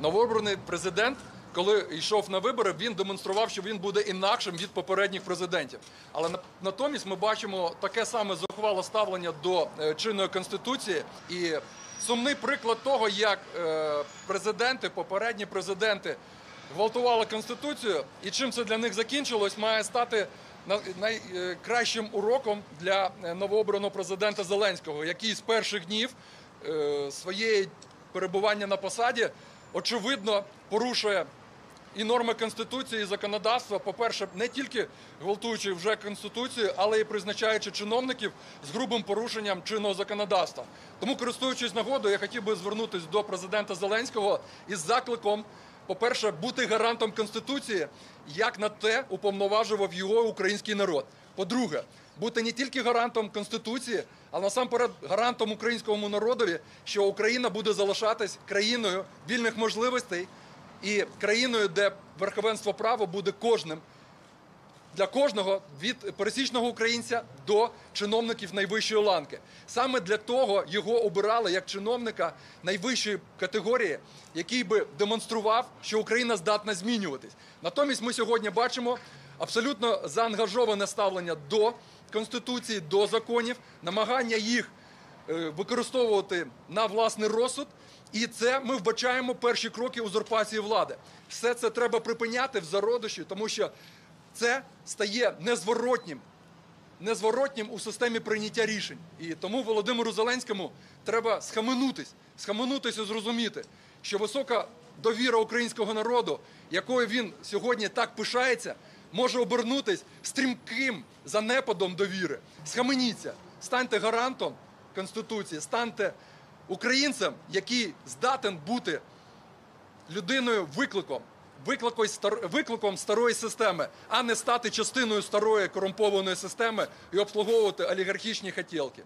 Новообраний президент, коли йшов на вибори, він демонстрував, що він буде інакшим від попередніх президентів. Але натомість ми бачимо таке саме зухвале ставлення до е, чинної конституції і сумний приклад того, як е, президенти, попередні президенти гвалтували конституцію, і чим це для них закінчилось, має стати найкращим уроком для е, новообраного президента Зеленського, який з перших днів своєї перебування на посаді очевидно порушує і норми конституції, і законодавства. По-перше, не тільки гвалтуючи вже конституцію, але й призначаючи чиновників з грубим порушенням чинного законодавства. Тому, користуючись нагодою, я хотів би звернутися до президента Зеленського із закликом. По-перше, бути гарантом конституції, як на те уповноважував його український народ. По-друге, бути не тільки гарантом конституції, а насамперед гарантом українському народові, що Україна буде залишатись країною вільних можливостей і країною, де верховенство права буде кожним для кожного від пересічного українця до чиновників найвищої ланки. Саме для того його обирали як чиновника найвищої категорії, який би демонстрував, що Україна здатна змінюватись. Натомість ми сьогодні бачимо абсолютно заангажоване ставлення до конституції, до законів, намагання їх е, використовувати на власний розсуд. І це ми вбачаємо перші кроки узурпації влади. Все це треба припиняти в зародиші, тому що це стає незворотнім, незворотнім у системі прийняття рішень. І тому Володимиру Зеленському треба схаменутись, схаменутись і зрозуміти, що висока довіра українського народу, якою він сьогодні так пишається, може обернутись стрімким занепадом довіри. Схаменіться, станьте гарантом Конституції, станьте українцем, який здатен бути людиною викликом, викликом, стар- старої системи, а не стати частиною старої корумпованої системи і обслуговувати олігархічні хотілки.